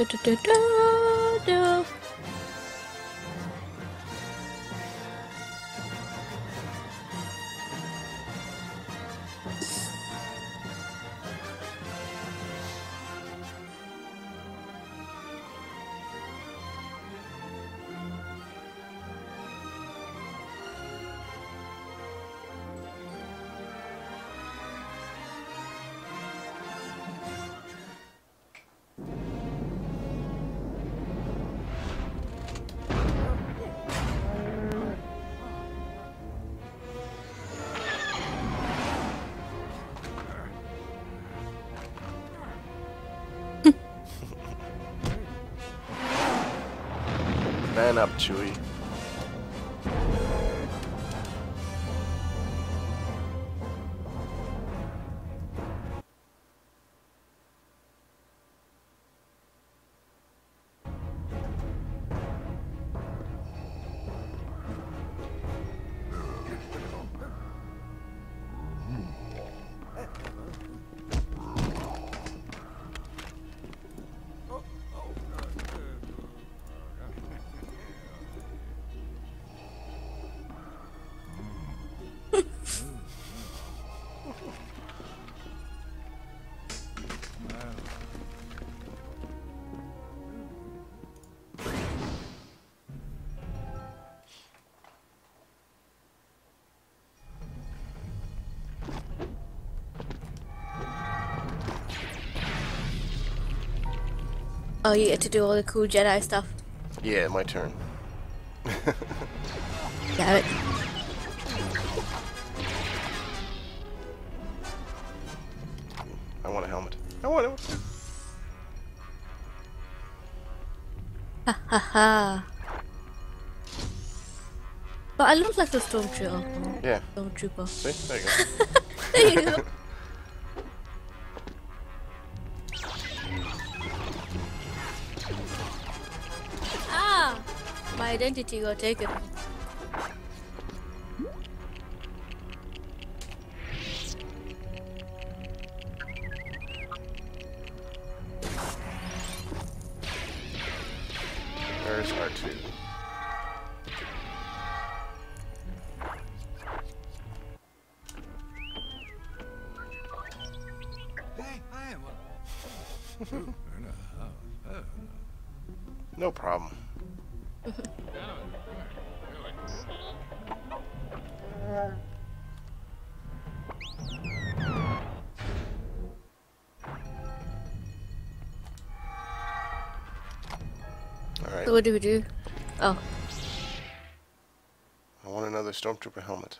Du, du, du, Man up, Chewie. Oh, you get to do all the cool Jedi stuff. Yeah, my turn. Damn it. I want a helmet. I want it. Ha ha ha. But I look like a stormtrooper. Yeah. Stormtrooper. See? There you go. There you go. identity got taken. Where's R2? No problem. Alright, So what do we do? Oh, I want another Stormtrooper helmet.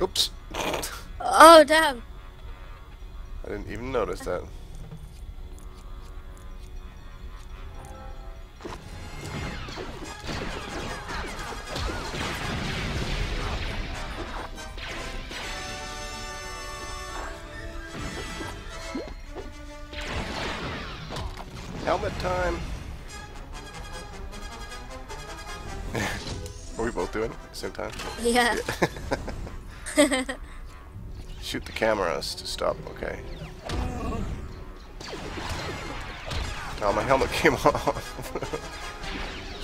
Oops! oh damn! I didn't even notice that. Helmet time! Are we both doing it at the same time? Yeah. Shoot the cameras to stop, okay. Oh, my helmet came off.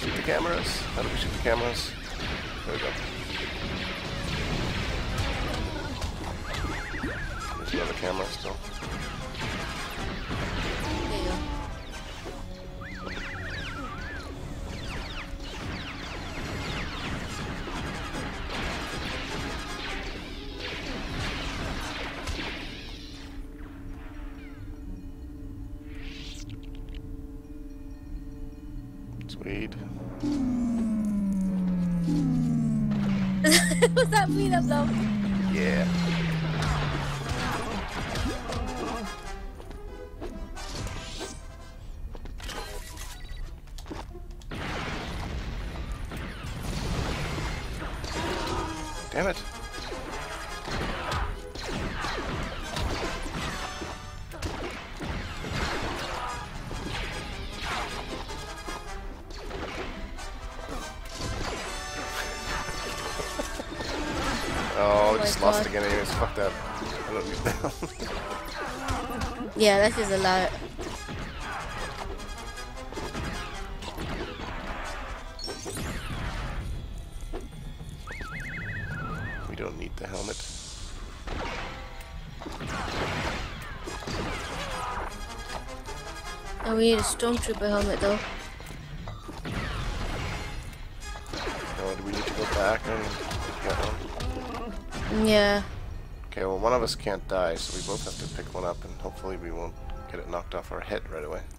shoot the cameras. How do we shoot the cameras? There we go. There's another camera still. Sweet. Was that me that though? Yeah. Damn it. Oh, just oh my lost god. again anyways. Fuck that. I don't need that. Yeah, let's just allow it. we don't need the helmet. Oh, we need a stormtrooper helmet though. Oh, do we need to go back and? Yeah. Okay, well one of us can't die, so we both have to pick one up and hopefully we won't get it knocked off our head right away.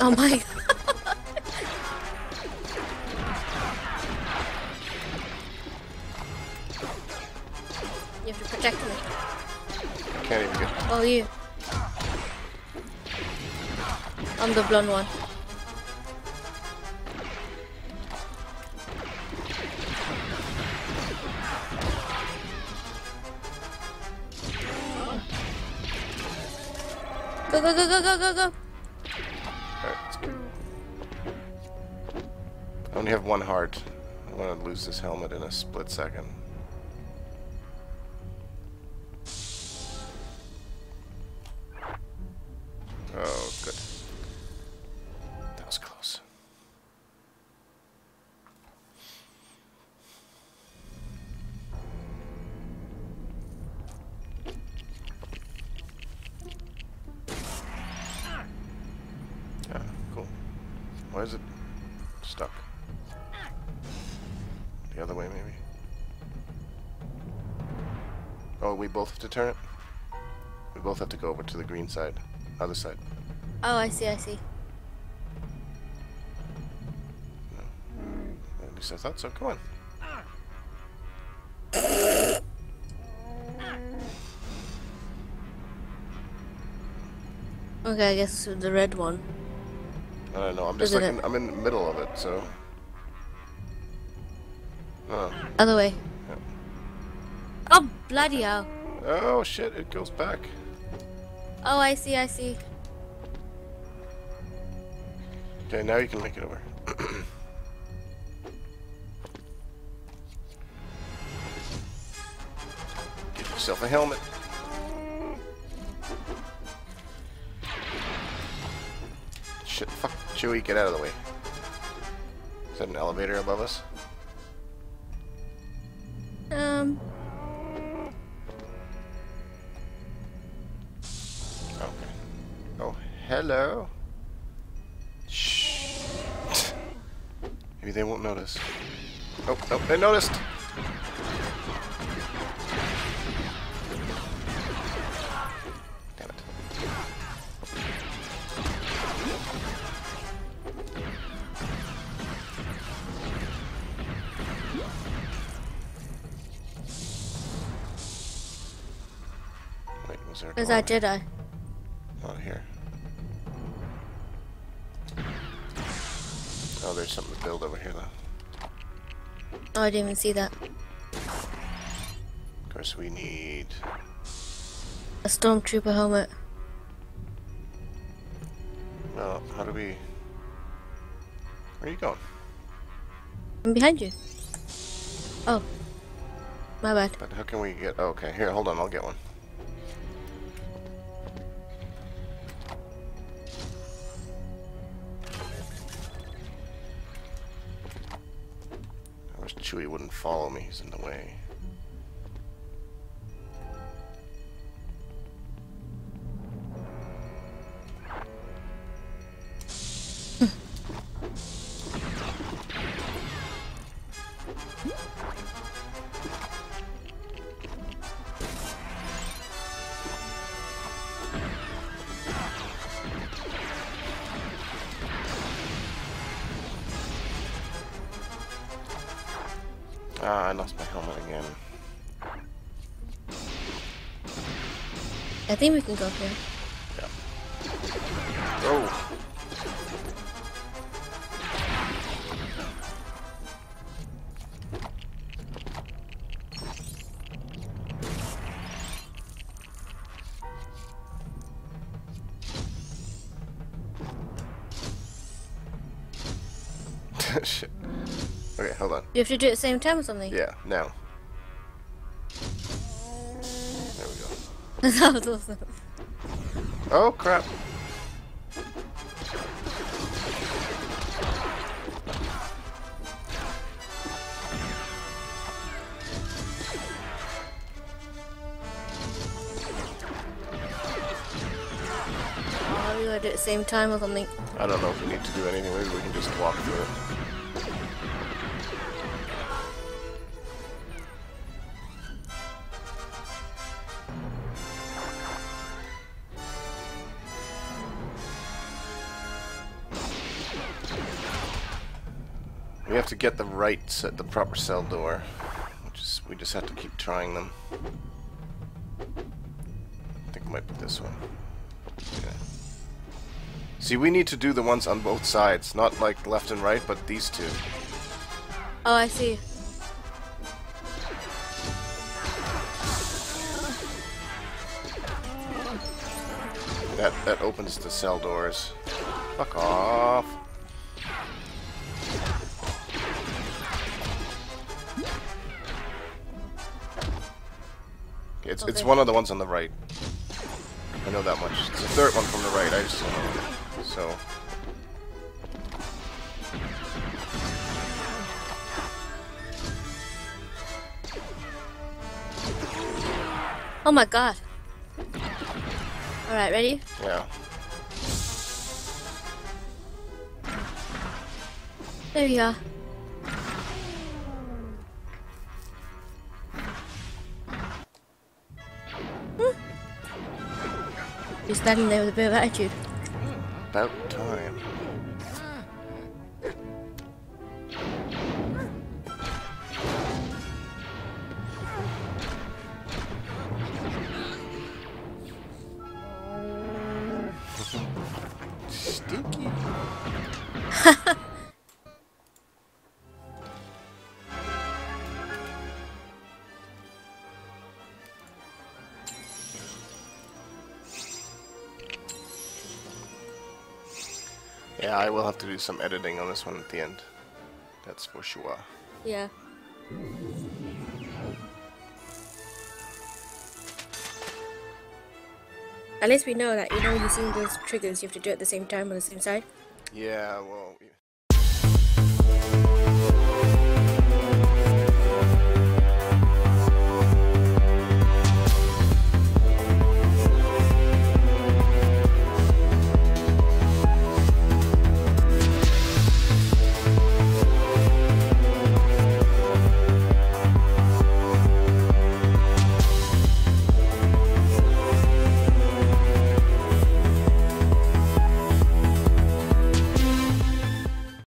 Oh my god. You have to protect me. I Can't even get Oh, you. I'm the blonde one. Go, go, go, go, go, go, go. Alright, let's go. I only have one heart. I want to lose this helmet in a split second. Oh, we both have to turn it? We both have to go over to the green side. Other side. Oh, I see, I see. At least I thought so. Come on. Okay, I guess the red one. I don't know. I'm just Isn't like in, I'm in the middle of it, so. Oh. Other way. Oh, bloody hell. Oh shit! It goes back. Oh, I see, I see. Okay, now you can make it over. Get yourself a helmet. Shit, fuck. Chewie, get out of the way. Is that an elevator above us? Hello. Shh. Maybe they won't notice. Oh, no, they noticed. Damn it. Wait, was there a where's door? that Jedi? Oh, I didn't even see that. Of course, we need. A stormtrooper helmet. Well, how do we? Where are you going? I'm behind you. Oh. My bad. But how can we get? Oh, okay, here, hold on, I'll get one. Chewie wouldn't follow me. He's in the way. Ah, I lost my helmet again. I think we can go here. Yeah. Oh. Shit. Okay, hold on. You have to do it at the same time or something? Yeah, now. There we go. that was awesome. Oh crap. Oh, do it at the same time or something. I don't know if we need to do anything. Maybe we can just walk through it. We have to get the right, set the proper cell door. Which is, we just have to keep trying them. I think it might be this one. Yeah. See, we need to do the ones on both sides, not like left and right, but these two. Oh, I see. That that opens the cell doors. Fuck off. It's it's one of the ones on the right. I know that much. It's the third one from the right. I just don't know. So Oh my god. Alright, ready? yeah. There we are. Standing there with a bit of attitude. About time. Yeah, I will have to do some editing on this one at the end. That's for sure. Yeah. At least we know that, you know, see those triggers, you have to do it at the same time on the same side. Yeah, well.